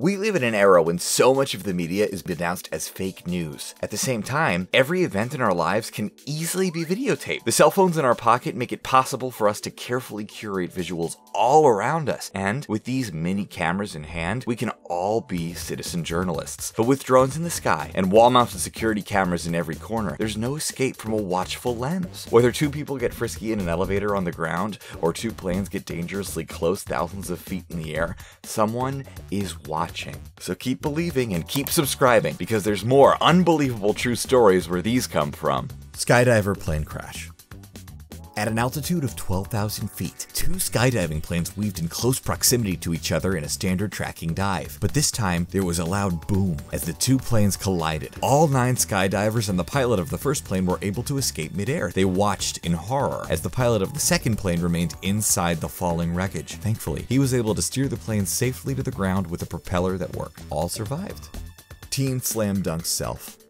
We live in an era when so much of the media is denounced as fake news. At the same time, every event in our lives can easily be videotaped. The cell phones in our pocket make it possible for us to carefully curate visuals all around us. And with these mini cameras in hand, we can all be citizen journalists. But with drones in the sky and wall mounted security cameras in every corner, there's no escape from a watchful lens. Whether two people get frisky in an elevator on the ground or two planes get dangerously close thousands of feet in the air, someone is watching watching. So keep believing and keep subscribing because there's more unbelievable true stories where these come from. Skydiver plane crash. At an altitude of 12,000 feet, two skydiving planes weaved in close proximity to each other in a standard tracking dive. But this time, there was a loud boom as the two planes collided. All nine skydivers and the pilot of the first plane were able to escape midair. They watched in horror as the pilot of the second plane remained inside the falling wreckage. Thankfully, he was able to steer the plane safely to the ground with a propeller that worked. All survived. Teen slam dunk self.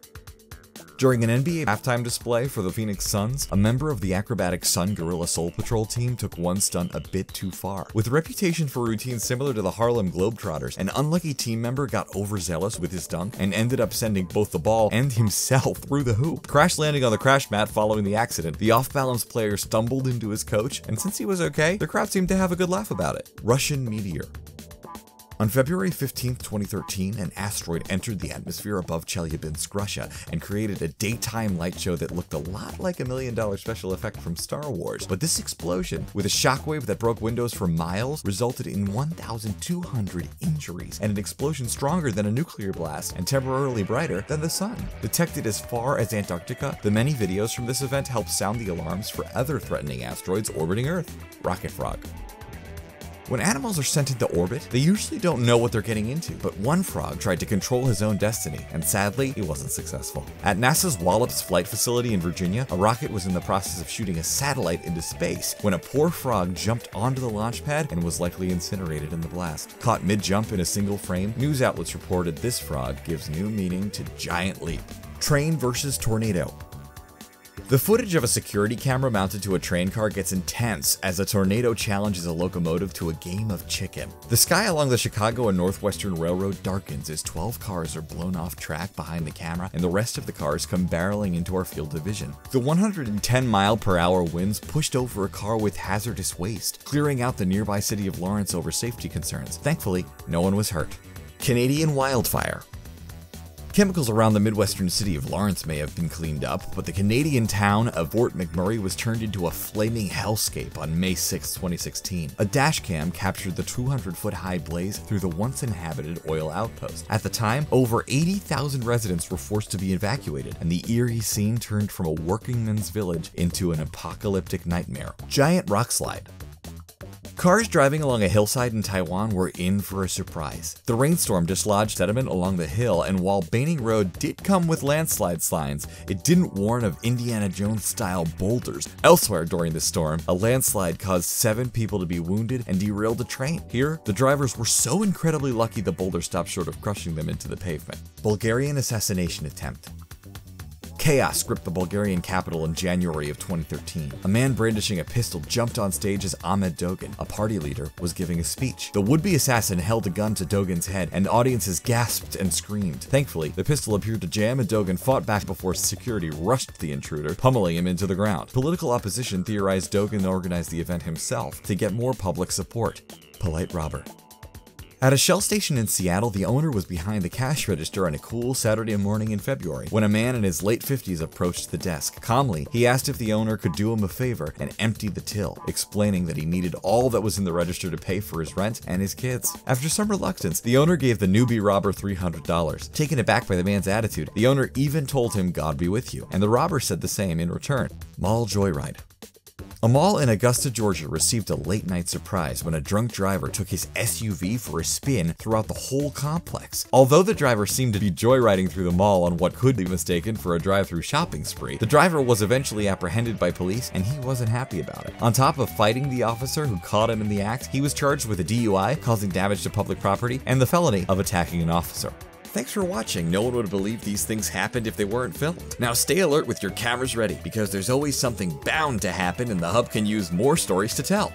During an NBA halftime display for the Phoenix Suns, a member of the acrobatic Sun Gorilla Soul Patrol team took one stunt a bit too far. With a reputation for routines similar to the Harlem Globetrotters, an unlucky team member got overzealous with his dunk and ended up sending both the ball and himself through the hoop. Crash landing on the crash mat following the accident, the off-balance player stumbled into his coach, and since he was okay, the crowd seemed to have a good laugh about it. Russian meteor. On February 15, 2013, an asteroid entered the atmosphere above Chelyabinsk, Russia, and created a daytime light show that looked a lot like a million dollar special effect from Star Wars. But this explosion, with a shockwave that broke windows for miles, resulted in 1,200 injuries and an explosion stronger than a nuclear blast and temporarily brighter than the sun. Detected as far as Antarctica, the many videos from this event helped sound the alarms for other threatening asteroids orbiting Earth. Rocket Frog. When animals are sent into orbit, they usually don't know what they're getting into, but one frog tried to control his own destiny, and sadly, he wasn't successful. At NASA's Wallops Flight Facility in Virginia, a rocket was in the process of shooting a satellite into space when a poor frog jumped onto the launch pad and was likely incinerated in the blast. Caught mid-jump in a single frame, news outlets reported this frog gives new meaning to giant leap. Train versus tornado. The footage of a security camera mounted to a train car gets intense as a tornado challenges a locomotive to a game of chicken. The sky along the Chicago and Northwestern Railroad darkens as 12 cars are blown off track behind the camera and the rest of the cars come barreling into our field of vision. The 110 mile per hour winds pushed over a car with hazardous waste, clearing out the nearby city of Lawrence over safety concerns. Thankfully, no one was hurt. Canadian wildfire. Chemicals around the midwestern city of Lawrence may have been cleaned up, but the Canadian town of Fort McMurray was turned into a flaming hellscape on May 6, 2016. A dashcam captured the 200 foot high blaze through the once inhabited oil outpost. At the time, over 80,000 residents were forced to be evacuated, and the eerie scene turned from a workingman's village into an apocalyptic nightmare. Giant rock slide. Cars driving along a hillside in Taiwan were in for a surprise. The rainstorm dislodged sediment along the hill, and while Baining Road did come with landslide signs, it didn't warn of Indiana Jones style boulders. Elsewhere during the storm, a landslide caused seven people to be wounded and derailed a train. Here, the drivers were so incredibly lucky the boulder stopped short of crushing them into the pavement. Bulgarian assassination attempt. Chaos gripped the Bulgarian capital in January of 2013. A man brandishing a pistol jumped on stage as Ahmed Dogan, a party leader, was giving a speech. The would-be assassin held a gun to Dogan's head, and audiences gasped and screamed. Thankfully, the pistol appeared to jam, and Dogan fought back before security rushed the intruder, pummeling him into the ground. Political opposition theorized Dogan organized the event himself to get more public support. Polite robber. At a Shell station in Seattle, the owner was behind the cash register on a cool Saturday morning in February when a man in his late 50s approached the desk. Calmly, he asked if the owner could do him a favor and empty the till, explaining that he needed all that was in the register to pay for his rent and his kids. After some reluctance, the owner gave the newbie robber $300. Taken aback by the man's attitude, the owner even told him, God be with you, and the robber said the same in return. Mall Joyride. A mall in Augusta, Georgia received a late night surprise when a drunk driver took his SUV for a spin throughout the whole complex. Although the driver seemed to be joyriding through the mall on what could be mistaken for a drive through shopping spree, the driver was eventually apprehended by police and he wasn't happy about it. On top of fighting the officer who caught him in the act, he was charged with a DUI, causing damage to public property, and the felony of attacking an officer. Thanks for watching. No one would believe these things happened if they weren't filmed. Now stay alert with your cameras ready because there's always something bound to happen and the hub can use more stories to tell.